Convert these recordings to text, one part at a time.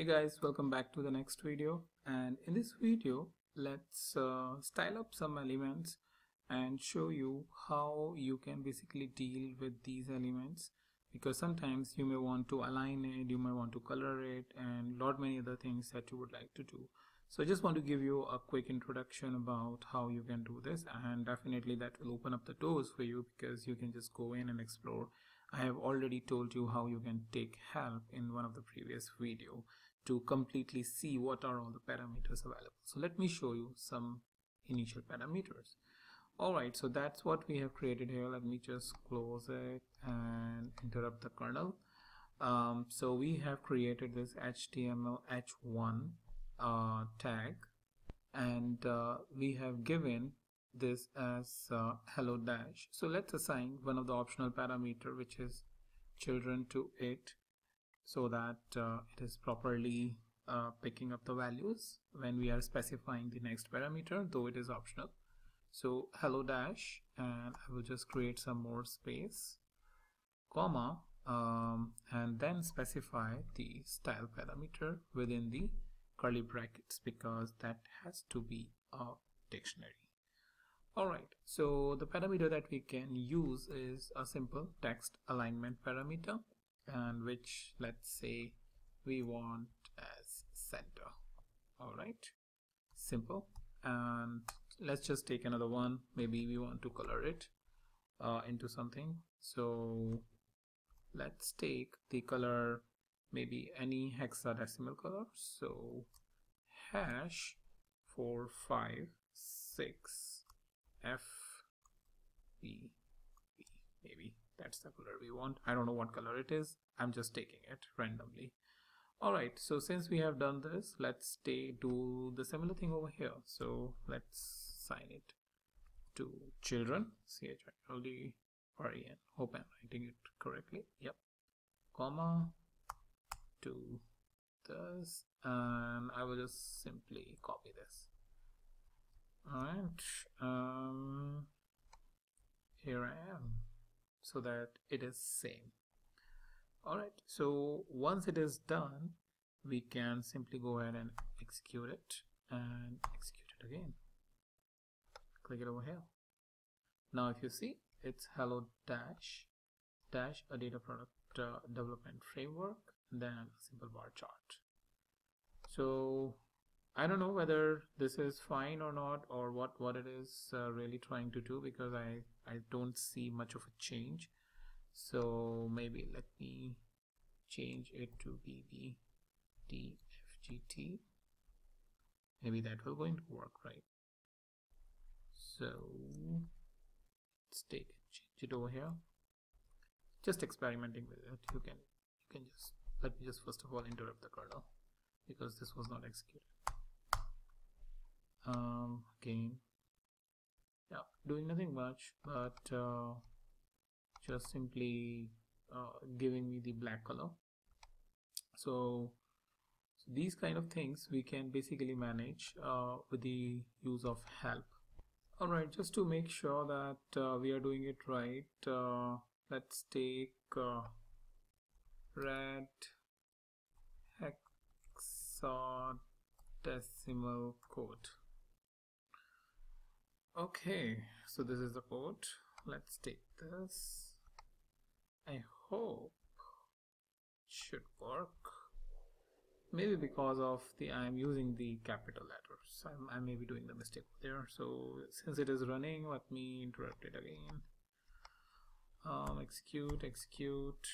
Hey guys, welcome back to the next video and in this video let's uh, style up some elements and show you how you can basically deal with these elements because sometimes you may want to align it, you may want to color it and lot many other things that you would like to do. So I just want to give you a quick introduction about how you can do this and definitely that will open up the doors for you because you can just go in and explore. I have already told you how you can take help in one of the previous video to completely see what are all the parameters available. So let me show you some initial parameters. Alright, so that's what we have created here. Let me just close it and interrupt the kernel. Um, so we have created this HTML h1 uh, tag and uh, we have given this as uh, hello dash. So let's assign one of the optional parameter which is children to it so that uh, it is properly uh, picking up the values when we are specifying the next parameter though it is optional. So hello dash and I will just create some more space comma um, and then specify the style parameter within the curly brackets because that has to be a dictionary. Alright so the parameter that we can use is a simple text alignment parameter and which let's say we want as center. All right? Simple. And let's just take another one. Maybe we want to color it uh, into something. So let's take the color maybe any hexadecimal color. So hash 456 f b b maybe that's the color we want. I don't know what color it is. I'm just taking it randomly. Alright so since we have done this let's stay do the similar thing over here. So let's sign it to children. C-H-I-L-D R-E-N hope I'm writing it correctly. Yep. Comma to this and I will just simply copy this. Alright um here I am so that it is same. Alright so once it is done we can simply go ahead and execute it and execute it again. Click it over here. Now if you see it's hello dash dash a data product uh, development framework then a simple bar chart. So I don't know whether this is fine or not or what what it is uh, really trying to do because I I don't see much of a change. So maybe let me change it to BB DFGT maybe that will going to work right? So let's take it change it over here. Just experimenting with it. You can you can just let me just first of all interrupt the kernel because this was not executed um, again yeah doing nothing much but uh, just simply uh, giving me the black color. So, so, these kind of things we can basically manage uh, with the use of help. Alright just to make sure that uh, we are doing it right uh, let's take uh, red hexadecimal code okay so this is the code let's take this. I hope it should work. Maybe because of the I'm using the capital letters. I'm, I may be doing the mistake there. So since it is running let me interrupt it again. Um, execute execute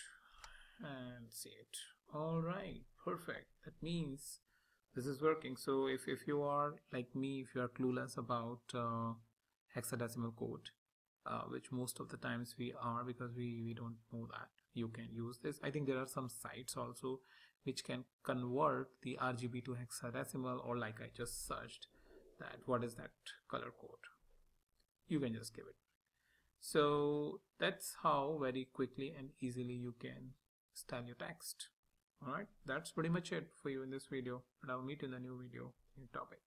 and see it. All right perfect. That means this is working. So if, if you are like me if you are clueless about uh, hexadecimal code uh, which most of the times we are because we we don't know that you can use this. I think there are some sites also which can convert the RGB to hexadecimal or like I just searched that what is that color code? You can just give it. So that's how very quickly and easily you can style your text. Alright that's pretty much it for you in this video. And I'll meet you in the new video new topic